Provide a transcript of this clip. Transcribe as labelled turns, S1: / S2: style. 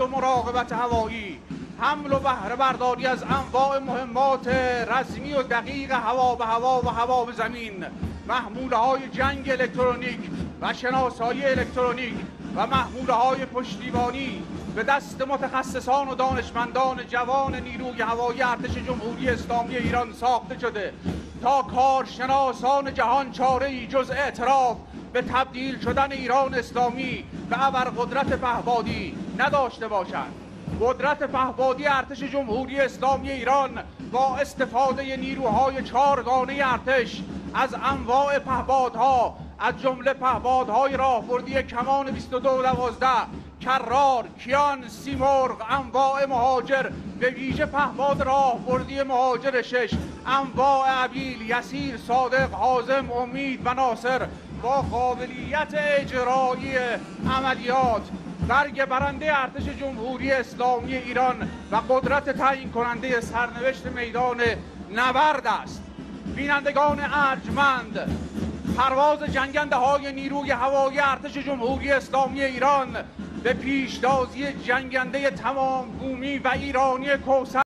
S1: و مراقبت هوایی حمل و بهره برداری از انواع مهمات رزمی و دقیق هوا به هوا و هوا به زمین محموله های جنگ الکترونیک و شناسایی الکترونیک و محموله های پشتیبانی به دست متخصصان و دانشمندان جوان نیروی هوایی ارتش جمهوری اسلامی ایران ساخته شده. تا کارشناسان جهان چاره ای جز اعتراف به تبدیل شدن ایران اسلامی به ابرقدرت پهبادی نداشته باشند. قدرت پهبادی ارتش جمهوری اسلامی ایران با استفاده نیروهای چهارگانه ارتش از انواع پهبادها از جمله پهبادهای راهبردی کمان 2212 کرار، کیان، سیمرغ، انواع مهاجر به ویژه پهباد راهبردی مهاجر شش انواع عبیل، یسیر، صادق، حازم، امید و ناصر با قابلیت اجرایی عملیات برگ برنده ارتش جمهوری اسلامی ایران و قدرت تعیین کننده سرنوشت میدان نبرد است. بینندگان ارجمند پرواز جنگنده های نیروی هوایی ارتش جمهوری اسلامی ایران به پیشتازی جنگنده تمام بومی و ایرانی کوسر